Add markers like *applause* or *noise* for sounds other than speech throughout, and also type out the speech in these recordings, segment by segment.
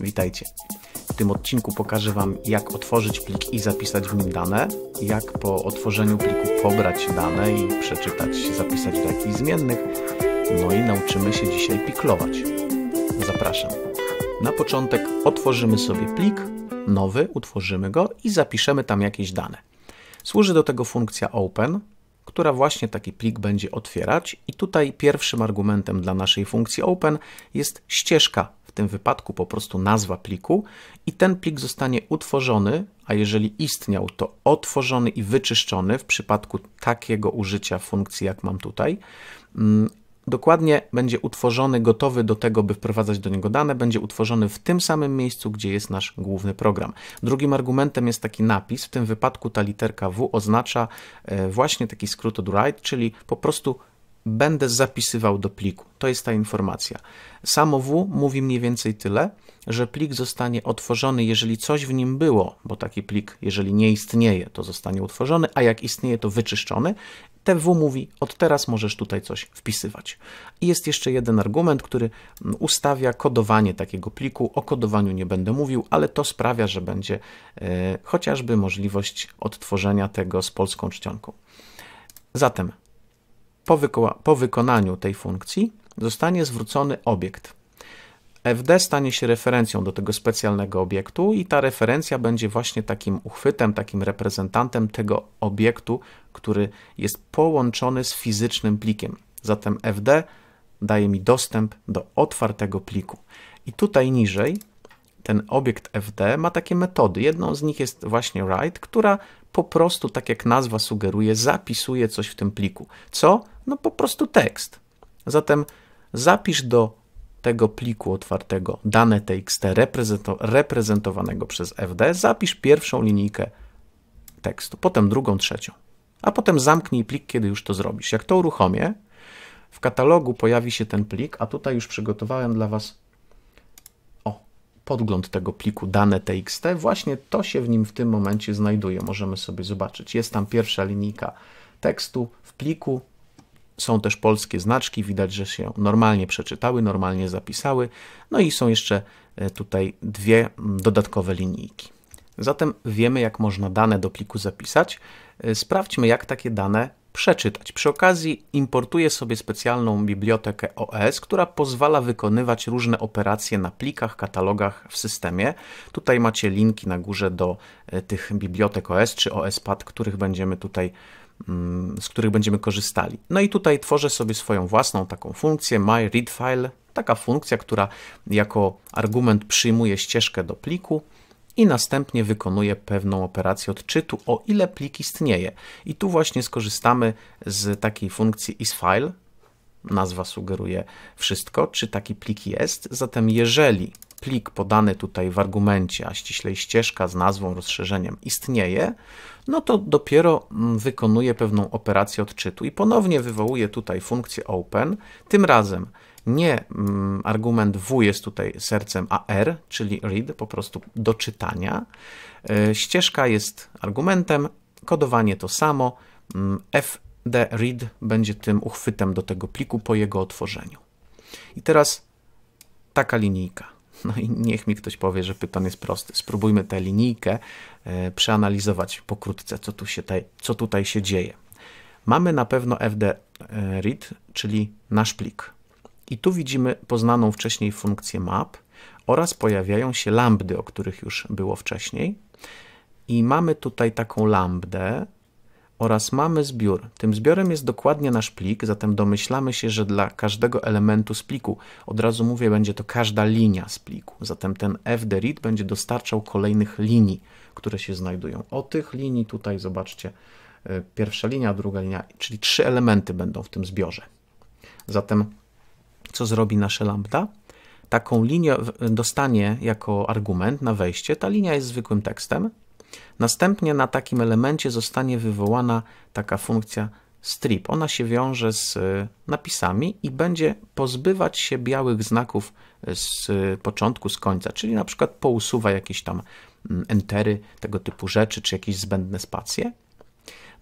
Witajcie. W tym odcinku pokażę Wam, jak otworzyć plik i zapisać w nim dane, jak po otworzeniu pliku pobrać dane i przeczytać, zapisać do jakichś zmiennych. No i nauczymy się dzisiaj piklować. Zapraszam. Na początek otworzymy sobie plik nowy, utworzymy go i zapiszemy tam jakieś dane. Służy do tego funkcja open, która właśnie taki plik będzie otwierać i tutaj pierwszym argumentem dla naszej funkcji open jest ścieżka, w tym wypadku po prostu nazwa pliku i ten plik zostanie utworzony, a jeżeli istniał, to otworzony i wyczyszczony w przypadku takiego użycia funkcji, jak mam tutaj mm, dokładnie będzie utworzony, gotowy do tego, by wprowadzać do niego dane, będzie utworzony w tym samym miejscu, gdzie jest nasz główny program. Drugim argumentem jest taki napis, w tym wypadku ta literka W oznacza e, właśnie taki skrót od write, czyli po prostu będę zapisywał do pliku. To jest ta informacja. Samo W mówi mniej więcej tyle, że plik zostanie otworzony, jeżeli coś w nim było, bo taki plik, jeżeli nie istnieje, to zostanie utworzony, a jak istnieje, to wyczyszczony. TW mówi, od teraz możesz tutaj coś wpisywać. I jest jeszcze jeden argument, który ustawia kodowanie takiego pliku. O kodowaniu nie będę mówił, ale to sprawia, że będzie e, chociażby możliwość odtworzenia tego z polską czcionką. Zatem po, wyko po wykonaniu tej funkcji zostanie zwrócony obiekt. FD stanie się referencją do tego specjalnego obiektu i ta referencja będzie właśnie takim uchwytem, takim reprezentantem tego obiektu, który jest połączony z fizycznym plikiem. Zatem FD daje mi dostęp do otwartego pliku. I tutaj niżej ten obiekt FD ma takie metody. Jedną z nich jest właśnie write, która po prostu, tak jak nazwa sugeruje, zapisuje coś w tym pliku. Co? No po prostu tekst. Zatem zapisz do tego pliku otwartego dane txt reprezentowanego przez fd, zapisz pierwszą linijkę tekstu, potem drugą, trzecią, a potem zamknij plik, kiedy już to zrobisz. Jak to uruchomię, w katalogu pojawi się ten plik, a tutaj już przygotowałem dla Was podgląd tego pliku dane txt. Właśnie to się w nim w tym momencie znajduje. Możemy sobie zobaczyć. Jest tam pierwsza linijka tekstu w pliku, są też polskie znaczki, widać, że się normalnie przeczytały, normalnie zapisały. No i są jeszcze e, tutaj dwie dodatkowe linijki. Zatem wiemy, jak można dane do pliku zapisać. E, sprawdźmy, jak takie dane przeczytać. Przy okazji importuję sobie specjalną bibliotekę OS, która pozwala wykonywać różne operacje na plikach, katalogach w systemie. Tutaj macie linki na górze do e, tych bibliotek OS czy OSPad, których będziemy tutaj Mm, z których będziemy korzystali. No i tutaj tworzę sobie swoją własną taką funkcję myReadFile, taka funkcja, która jako argument przyjmuje ścieżkę do pliku i następnie wykonuje pewną operację odczytu, o ile plik istnieje. I tu właśnie skorzystamy z takiej funkcji isFile. Nazwa sugeruje wszystko, czy taki plik jest. Zatem jeżeli plik podany tutaj w argumencie, a ściślej ścieżka z nazwą, rozszerzeniem istnieje, no to dopiero mm, wykonuje pewną operację odczytu i ponownie wywołuje tutaj funkcję open. Tym razem nie mm, argument w jest tutaj sercem AR, czyli read, po prostu do czytania. E, ścieżka jest argumentem, kodowanie to samo. Mm, fd read będzie tym uchwytem do tego pliku po jego otworzeniu. I teraz taka linijka. *laughs* No i niech mi ktoś powie, że pyton jest prosty. Spróbujmy tę linijkę e, przeanalizować pokrótce, co, tu się co tutaj się dzieje. Mamy na pewno fd e, read, czyli nasz plik. I tu widzimy poznaną wcześniej funkcję map oraz pojawiają się lambdy, o których już było wcześniej. I mamy tutaj taką lambdę, oraz mamy zbiór. Tym zbiorem jest dokładnie nasz plik, zatem domyślamy się, że dla każdego elementu z pliku, od razu mówię, będzie to każda linia z pliku. Zatem ten fdread będzie dostarczał kolejnych linii, które się znajdują. O tych linii tutaj zobaczcie, e, pierwsza linia, druga linia, czyli trzy elementy będą w tym zbiorze. Zatem co zrobi nasze lambda? Taką linię dostanie jako argument na wejście. Ta linia jest zwykłym tekstem, Następnie na takim elemencie zostanie wywołana taka funkcja strip. Ona się wiąże z e, napisami i będzie pozbywać się białych znaków e, z początku, z końca, czyli na przykład pousuwa jakieś tam mm, entery, tego typu rzeczy, czy jakieś zbędne spacje.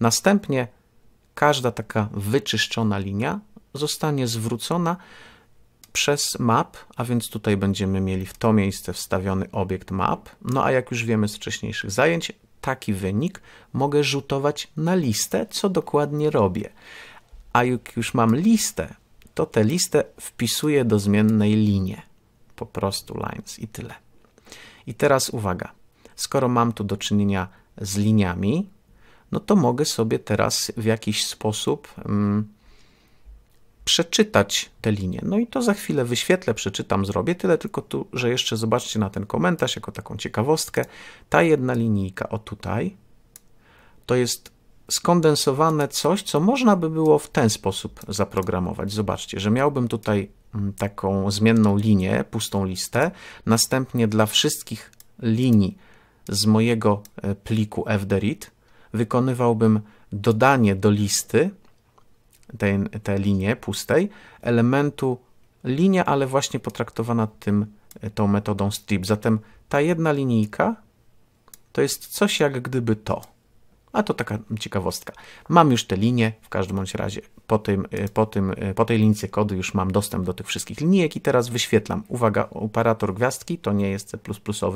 Następnie każda taka wyczyszczona linia zostanie zwrócona przez map, a więc tutaj będziemy mieli w to miejsce wstawiony obiekt map. No a jak już wiemy z wcześniejszych zajęć, taki wynik mogę rzutować na listę, co dokładnie robię. A jak już mam listę, to tę listę wpisuję do zmiennej linie. Po prostu lines i tyle. I teraz uwaga, skoro mam tu do czynienia z liniami, no to mogę sobie teraz w jakiś sposób mm, przeczytać te linie. No i to za chwilę wyświetlę, przeczytam, zrobię. Tyle tylko tu, że jeszcze zobaczcie na ten komentarz jako taką ciekawostkę. Ta jedna linijka, o tutaj, to jest skondensowane coś, co można by było w ten sposób zaprogramować. Zobaczcie, że miałbym tutaj mm, taką zmienną linię, pustą listę, następnie dla wszystkich linii z mojego e, pliku fdread wykonywałbym dodanie do listy tej, tej linie pustej elementu linia, ale właśnie potraktowana tym, tą metodą strip. Zatem ta jedna linijka to jest coś jak gdyby to. A to taka ciekawostka. Mam już te linie, w każdym bądź razie po, tym, po, tym, po tej linijce kodu już mam dostęp do tych wszystkich linijek i teraz wyświetlam. Uwaga, operator gwiazdki to nie jest C++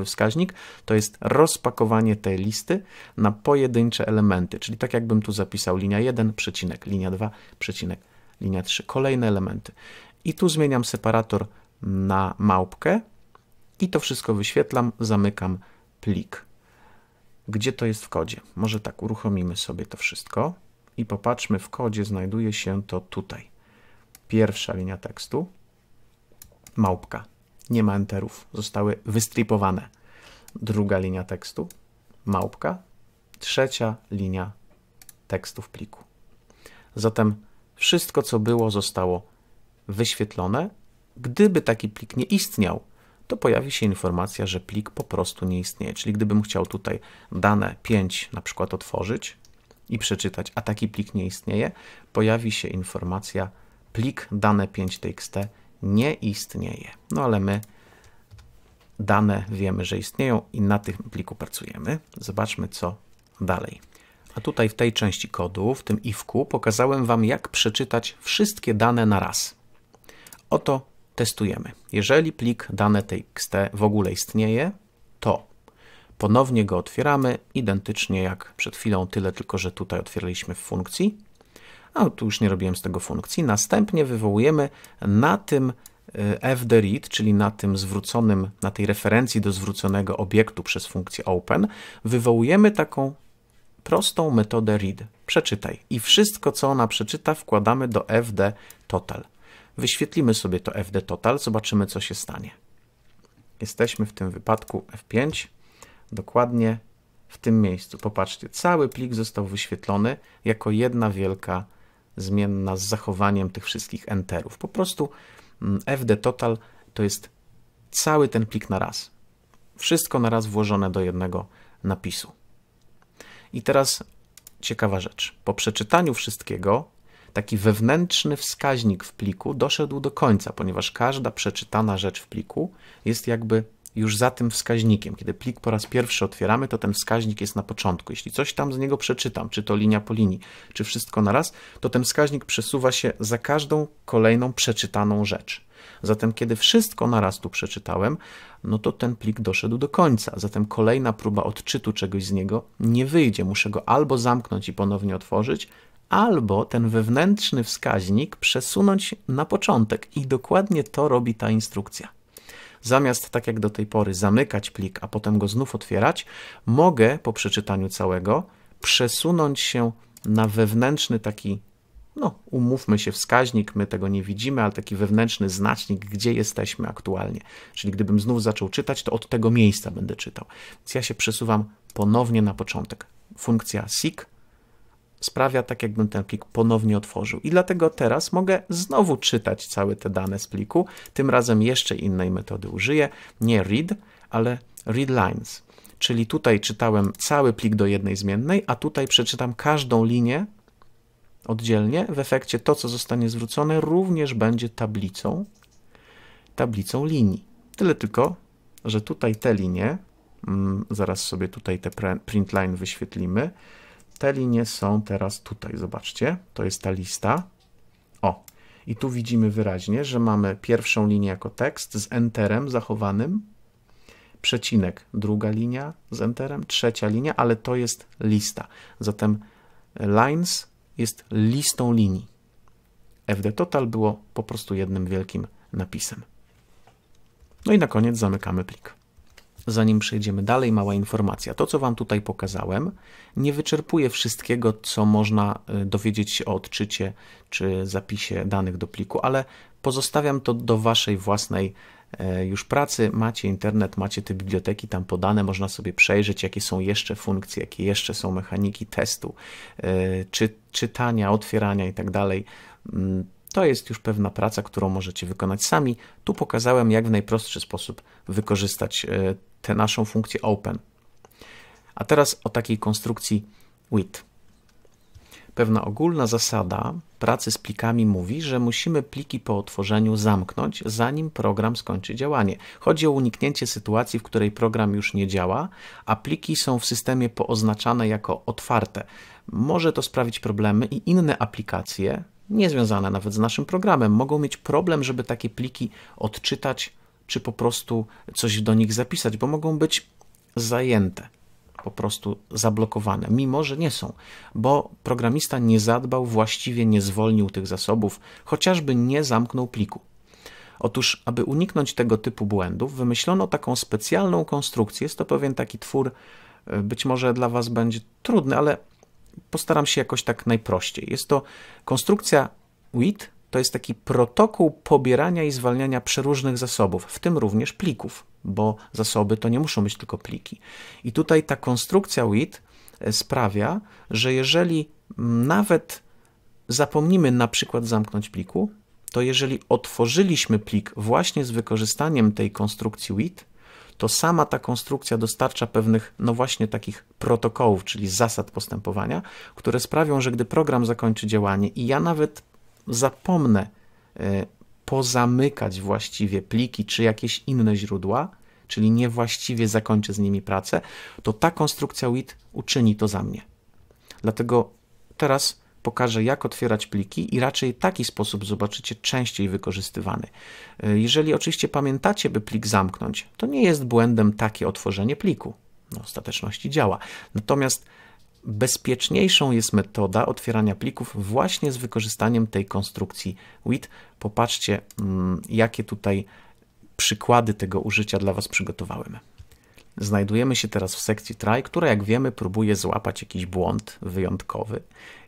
wskaźnik, to jest rozpakowanie tej listy na pojedyncze elementy, czyli tak jakbym tu zapisał linia 1, przecinek, linia 2, przecinek, linia 3, kolejne elementy. I tu zmieniam separator na małpkę i to wszystko wyświetlam, zamykam plik. Gdzie to jest w kodzie? Może tak, uruchomimy sobie to wszystko i popatrzmy, w kodzie znajduje się to tutaj. Pierwsza linia tekstu, małpka, nie ma enterów, zostały wystripowane. Druga linia tekstu, małpka, trzecia linia tekstu w pliku. Zatem wszystko, co było, zostało wyświetlone. Gdyby taki plik nie istniał, to pojawi się informacja, że plik po prostu nie istnieje. Czyli gdybym chciał tutaj dane 5 na przykład otworzyć i przeczytać, a taki plik nie istnieje, pojawi się informacja plik dane 5txt nie istnieje. No ale my dane wiemy, że istnieją i na tym pliku pracujemy. Zobaczmy, co dalej. A tutaj w tej części kodu, w tym ifku, pokazałem Wam, jak przeczytać wszystkie dane na raz. Oto testujemy. Jeżeli plik dane.txt w ogóle istnieje, to ponownie go otwieramy, identycznie jak przed chwilą, tyle tylko, że tutaj otwieraliśmy w funkcji, a tu już nie robiłem z tego funkcji. Następnie wywołujemy na tym e, fdread, czyli na tym zwróconym, na tej referencji do zwróconego obiektu przez funkcję open, wywołujemy taką prostą metodę read. Przeczytaj. I wszystko, co ona przeczyta, wkładamy do fd total. Wyświetlimy sobie to fd total, zobaczymy co się stanie. Jesteśmy w tym wypadku F5, dokładnie w tym miejscu. Popatrzcie, cały plik został wyświetlony jako jedna wielka zmienna z zachowaniem tych wszystkich enterów. Po prostu mm, fd total to jest cały ten plik na raz. Wszystko na raz włożone do jednego napisu. I teraz ciekawa rzecz. Po przeczytaniu wszystkiego taki wewnętrzny wskaźnik w pliku doszedł do końca, ponieważ każda przeczytana rzecz w pliku jest jakby już za tym wskaźnikiem. Kiedy plik po raz pierwszy otwieramy, to ten wskaźnik jest na początku. Jeśli coś tam z niego przeczytam, czy to linia po linii, czy wszystko na raz, to ten wskaźnik przesuwa się za każdą kolejną przeczytaną rzecz. Zatem, kiedy wszystko na raz tu przeczytałem, no to ten plik doszedł do końca. Zatem kolejna próba odczytu czegoś z niego nie wyjdzie. Muszę go albo zamknąć i ponownie otworzyć, albo ten wewnętrzny wskaźnik przesunąć na początek. I dokładnie to robi ta instrukcja. Zamiast tak jak do tej pory zamykać plik, a potem go znów otwierać, mogę po przeczytaniu całego przesunąć się na wewnętrzny taki, no umówmy się, wskaźnik, my tego nie widzimy, ale taki wewnętrzny znacznik, gdzie jesteśmy aktualnie. Czyli gdybym znów zaczął czytać, to od tego miejsca będę czytał. Więc ja się przesuwam ponownie na początek. Funkcja seek sprawia tak, jakbym ten plik ponownie otworzył. I dlatego teraz mogę znowu czytać całe te dane z pliku. Tym razem jeszcze innej metody użyję. Nie read, ale read lines. Czyli tutaj czytałem cały plik do jednej zmiennej, a tutaj przeczytam każdą linię oddzielnie. W efekcie to, co zostanie zwrócone, również będzie tablicą, tablicą linii. Tyle tylko, że tutaj te linie, mm, zaraz sobie tutaj te print line wyświetlimy, te linie są teraz tutaj, zobaczcie, to jest ta lista. O, I tu widzimy wyraźnie, że mamy pierwszą linię jako tekst z enterem zachowanym, przecinek, druga linia z enterem, trzecia linia, ale to jest lista. Zatem lines jest listą linii. FD total było po prostu jednym wielkim napisem. No i na koniec zamykamy plik. Zanim przejdziemy dalej, mała informacja. To, co Wam tutaj pokazałem, nie wyczerpuje wszystkiego, co można y, dowiedzieć się o odczycie czy zapisie danych do pliku, ale pozostawiam to do Waszej własnej e, już pracy. Macie internet, macie te biblioteki tam podane, można sobie przejrzeć, jakie są jeszcze funkcje, jakie jeszcze są mechaniki testu, e, czy, czytania, otwierania itd. Tak mm, to jest już pewna praca, którą możecie wykonać sami. Tu pokazałem, jak w najprostszy sposób wykorzystać e, tę naszą funkcję open. A teraz o takiej konstrukcji with. Pewna ogólna zasada pracy z plikami mówi, że musimy pliki po otworzeniu zamknąć, zanim program skończy działanie. Chodzi o uniknięcie sytuacji, w której program już nie działa, a pliki są w systemie pooznaczane jako otwarte. Może to sprawić problemy i inne aplikacje, niezwiązane nawet z naszym programem, mogą mieć problem, żeby takie pliki odczytać, czy po prostu coś do nich zapisać, bo mogą być zajęte po prostu zablokowane, mimo że nie są, bo programista nie zadbał, właściwie nie zwolnił tych zasobów, chociażby nie zamknął pliku. Otóż, aby uniknąć tego typu błędów, wymyślono taką specjalną konstrukcję. Jest to pewien taki twór, e, być może dla Was będzie trudny, ale postaram się jakoś tak najprościej. Jest to konstrukcja WIT, to jest taki protokół pobierania i zwalniania przeróżnych zasobów, w tym również plików, bo zasoby to nie muszą być tylko pliki. I tutaj ta konstrukcja WIT e, sprawia, że jeżeli nawet zapomnimy na przykład zamknąć pliku, to jeżeli otworzyliśmy plik właśnie z wykorzystaniem tej konstrukcji WIT, to sama ta konstrukcja dostarcza pewnych, no właśnie takich protokołów, czyli zasad postępowania, które sprawią, że gdy program zakończy działanie i ja nawet zapomnę e, pozamykać właściwie pliki czy jakieś inne źródła, czyli niewłaściwie zakończę z nimi pracę, to ta konstrukcja WIT uczyni to za mnie. Dlatego teraz pokażę, jak otwierać pliki i raczej taki sposób zobaczycie częściej wykorzystywany. E, jeżeli oczywiście pamiętacie, by plik zamknąć, to nie jest błędem takie otworzenie pliku. No, w ostateczności działa. Natomiast bezpieczniejszą jest metoda otwierania plików właśnie z wykorzystaniem tej konstrukcji WIT. Popatrzcie, mm, jakie tutaj przykłady tego użycia dla Was przygotowałem. Znajdujemy się teraz w sekcji try, która jak wiemy próbuje złapać jakiś błąd wyjątkowy,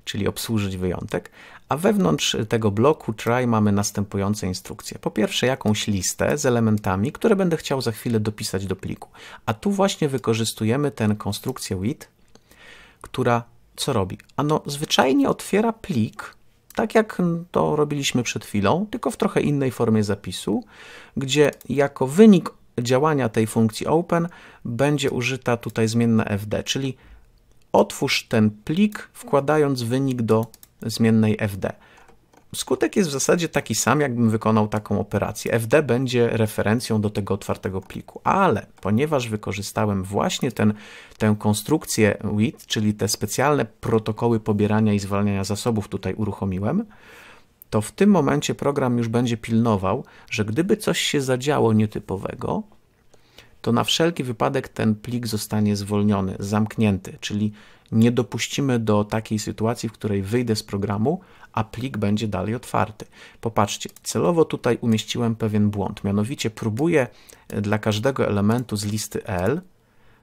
czyli obsłużyć wyjątek, a wewnątrz tego bloku try mamy następujące instrukcje. Po pierwsze jakąś listę z elementami, które będę chciał za chwilę dopisać do pliku. A tu właśnie wykorzystujemy tę konstrukcję with, która co robi? Ano zwyczajnie otwiera plik, tak jak to robiliśmy przed chwilą, tylko w trochę innej formie zapisu, gdzie jako wynik działania tej funkcji open będzie użyta tutaj zmienna fd, czyli otwórz ten plik wkładając wynik do zmiennej fd. Skutek jest w zasadzie taki sam, jakbym wykonał taką operację. FD będzie referencją do tego otwartego pliku, ale ponieważ wykorzystałem właśnie ten, tę konstrukcję WIT, czyli te specjalne protokoły pobierania i zwalniania zasobów tutaj uruchomiłem, to w tym momencie program już będzie pilnował, że gdyby coś się zadziało nietypowego, to na wszelki wypadek ten plik zostanie zwolniony, zamknięty, czyli nie dopuścimy do takiej sytuacji, w której wyjdę z programu, a plik będzie dalej otwarty. Popatrzcie, celowo tutaj umieściłem pewien błąd, mianowicie próbuję e, dla każdego elementu z listy L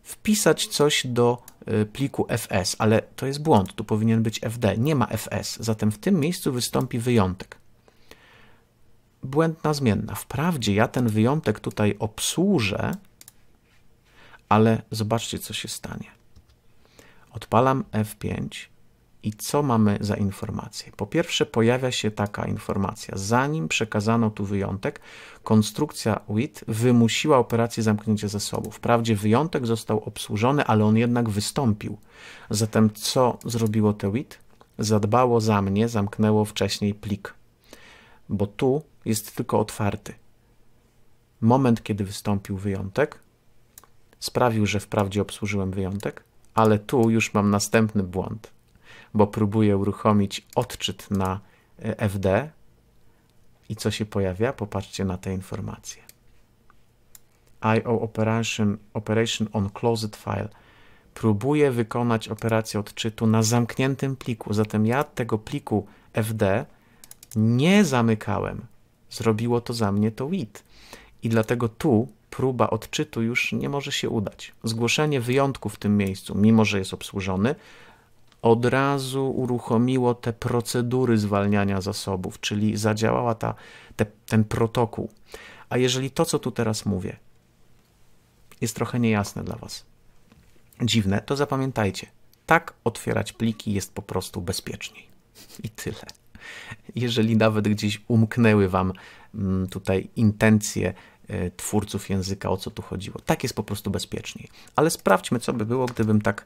wpisać coś do e, pliku fs, ale to jest błąd, tu powinien być fd, nie ma fs, zatem w tym miejscu wystąpi wyjątek. Błędna zmienna. Wprawdzie ja ten wyjątek tutaj obsłużę, ale zobaczcie, co się stanie. Odpalam F5 i co mamy za informację? Po pierwsze, pojawia się taka informacja. Zanim przekazano tu wyjątek, konstrukcja WIT wymusiła operację zamknięcia zasobów. Wprawdzie wyjątek został obsłużony, ale on jednak wystąpił. Zatem co zrobiło te WIT? Zadbało za mnie, zamknęło wcześniej plik, bo tu jest tylko otwarty. Moment, kiedy wystąpił wyjątek, sprawił, że wprawdzie obsłużyłem wyjątek, ale tu już mam następny błąd bo próbuję uruchomić odczyt na e, FD, I co się pojawia? Popatrzcie na te informacje. IO operation, operation on closed file. Próbuję wykonać operację odczytu na zamkniętym pliku. Zatem ja tego pliku FD nie zamykałem. Zrobiło to za mnie to WIT. I dlatego tu próba odczytu już nie może się udać. Zgłoszenie wyjątku w tym miejscu, mimo że jest obsłużony, od razu uruchomiło te procedury zwalniania zasobów, czyli zadziałała ta, te, ten protokół. A jeżeli to, co tu teraz mówię, jest trochę niejasne dla Was, dziwne, to zapamiętajcie, tak otwierać pliki jest po prostu bezpieczniej. I tyle. Jeżeli nawet gdzieś umknęły Wam mm, tutaj intencje twórców języka, o co tu chodziło. Tak jest po prostu bezpieczniej. Ale sprawdźmy, co by było, gdybym tak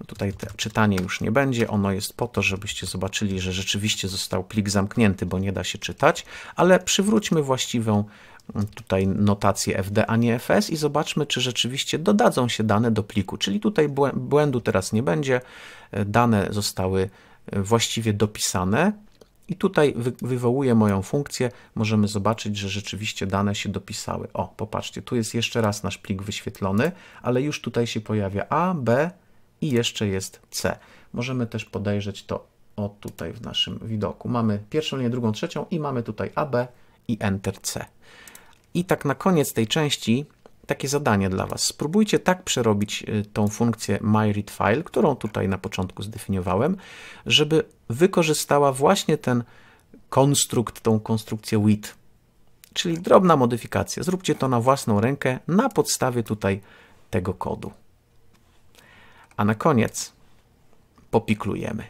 no tutaj czytanie już nie będzie. Ono jest po to, żebyście zobaczyli, że rzeczywiście został plik zamknięty, bo nie da się czytać, ale przywróćmy właściwą mm, tutaj notację FD, a nie FS i zobaczmy, czy rzeczywiście dodadzą się dane do pliku. Czyli tutaj błędu teraz nie będzie. E, dane zostały e, właściwie dopisane. I tutaj wywołuję moją funkcję. Możemy zobaczyć, że rzeczywiście dane się dopisały. O, popatrzcie, tu jest jeszcze raz nasz plik wyświetlony, ale już tutaj się pojawia A, B, i jeszcze jest C. Możemy też podejrzeć to o tutaj w naszym widoku. Mamy pierwszą linię, drugą, trzecią i mamy tutaj AB i Enter C. I tak na koniec tej części takie zadanie dla Was. Spróbujcie tak przerobić y, tą funkcję myReadFile, którą tutaj na początku zdefiniowałem, żeby wykorzystała właśnie ten konstrukt, tą konstrukcję with, czyli drobna modyfikacja. Zróbcie to na własną rękę na podstawie tutaj tego kodu. A na koniec popiklujemy.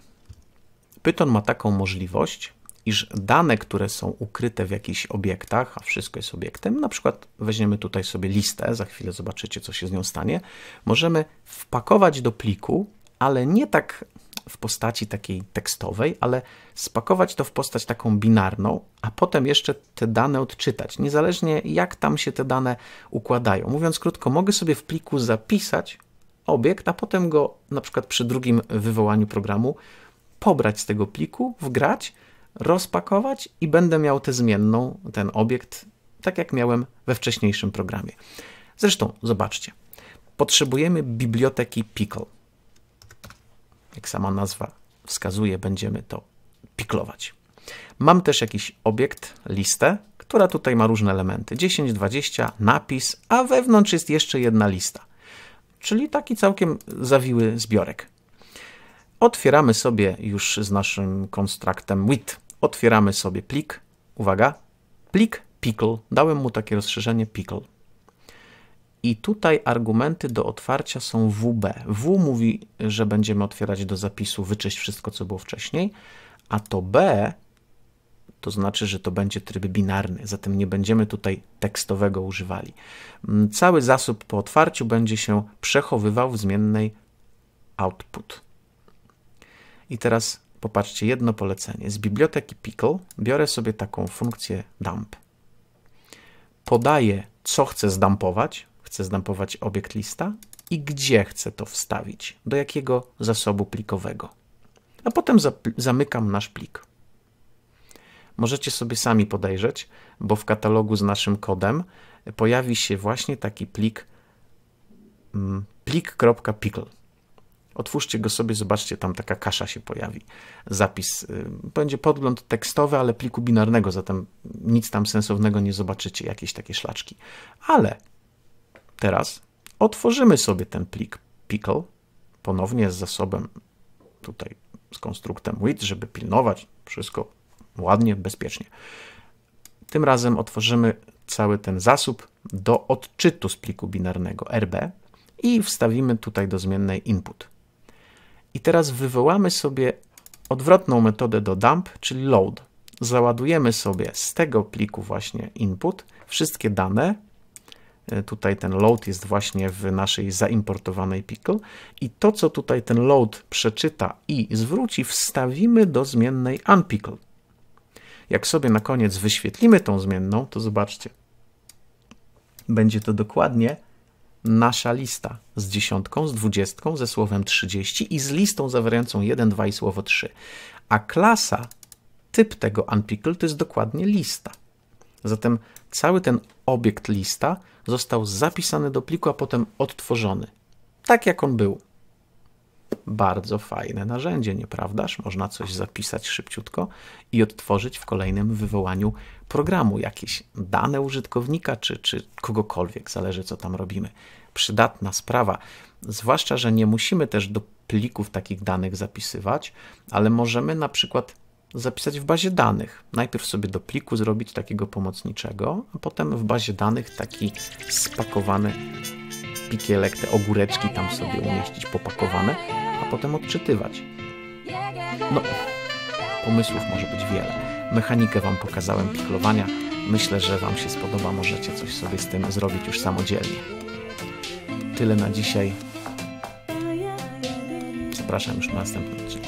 Python ma taką możliwość, iż dane, które są ukryte w jakichś obiektach, a wszystko jest obiektem, na przykład weźmiemy tutaj sobie listę, za chwilę zobaczycie, co się z nią stanie, możemy wpakować do pliku, ale nie tak w postaci takiej tekstowej, ale spakować to w postać taką binarną, a potem jeszcze te dane odczytać, niezależnie jak tam się te dane układają. Mówiąc krótko, mogę sobie w pliku zapisać obiekt, a potem go na przykład przy drugim wywołaniu programu pobrać z tego pliku, wgrać, rozpakować i będę miał tę zmienną, ten obiekt, tak jak miałem we wcześniejszym programie. Zresztą, zobaczcie, potrzebujemy biblioteki Pickle. Jak sama nazwa wskazuje, będziemy to piklować. Mam też jakiś obiekt, listę, która tutaj ma różne elementy. 10, 20, napis, a wewnątrz jest jeszcze jedna lista czyli taki całkiem zawiły zbiorek. Otwieramy sobie już z naszym konstruktem with. Otwieramy sobie plik. Uwaga, plik pickle. Dałem mu takie rozszerzenie pickle. I tutaj argumenty do otwarcia są WB. W mówi, że będziemy otwierać do zapisu, wyczyść wszystko, co było wcześniej, a to B to znaczy, że to będzie tryb binarny, zatem nie będziemy tutaj tekstowego używali. Mm, cały zasób po otwarciu będzie się przechowywał w zmiennej output. I teraz popatrzcie, jedno polecenie. Z biblioteki Pickle biorę sobie taką funkcję dump. Podaję, co chcę zdampować. Chcę zdampować obiekt lista i gdzie chcę to wstawić, do jakiego zasobu plikowego. A potem zamykam nasz plik. Możecie sobie sami podejrzeć, bo w katalogu z naszym kodem pojawi się właśnie taki plik mm, plik.pickle. Otwórzcie go sobie, zobaczcie, tam taka kasza się pojawi. Zapis y, będzie podgląd tekstowy, ale pliku binarnego, zatem nic tam sensownego nie zobaczycie, jakieś takie szlaczki. Ale teraz otworzymy sobie ten plik pickle, ponownie z zasobem tutaj z konstruktem with, żeby pilnować wszystko ładnie, bezpiecznie. Tym razem otworzymy cały ten zasób do odczytu z pliku binarnego RB i wstawimy tutaj do zmiennej input. I teraz wywołamy sobie odwrotną metodę do dump, czyli load. Załadujemy sobie z tego pliku właśnie input wszystkie dane. E, tutaj ten load jest właśnie w naszej zaimportowanej pickle i to, co tutaj ten load przeczyta i zwróci, wstawimy do zmiennej unpickle. Jak sobie na koniec wyświetlimy tą zmienną, to zobaczcie. Będzie to dokładnie nasza lista z dziesiątką, z dwudziestką, ze słowem 30 i z listą zawierającą 1, 2 i słowo 3. A klasa, typ tego unpickle to jest dokładnie lista. Zatem cały ten obiekt lista został zapisany do pliku, a potem odtworzony. Tak jak on był. Bardzo fajne narzędzie, nieprawdaż? Można coś zapisać szybciutko i odtworzyć w kolejnym wywołaniu programu, jakieś dane użytkownika czy, czy kogokolwiek, zależy co tam robimy. Przydatna sprawa, zwłaszcza, że nie musimy też do plików takich danych zapisywać, ale możemy na przykład zapisać w bazie danych. Najpierw sobie do pliku zrobić takiego pomocniczego, a potem w bazie danych taki spakowany pikielek, te ogóreczki tam sobie umieścić popakowane, a potem odczytywać. No, pomysłów może być wiele. Mechanikę Wam pokazałem piklowania. Myślę, że Wam się spodoba, możecie coś sobie z tym zrobić już samodzielnie. Tyle na dzisiaj. Zapraszam już na następny odcinek.